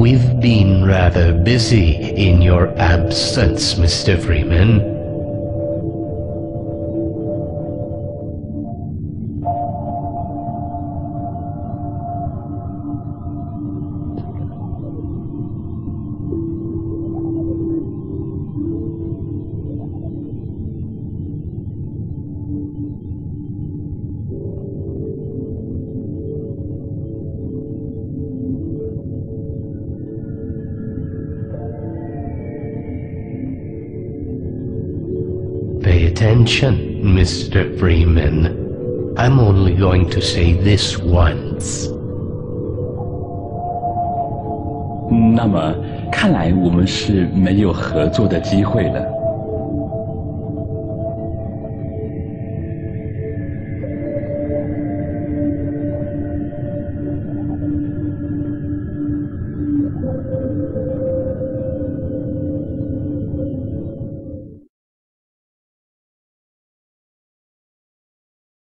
We've been rather busy in your absence, Mr. Freeman. Pay attention, Mr. Freeman. I'm only going to say this once. 那么，看来我们是没有合作的机会了。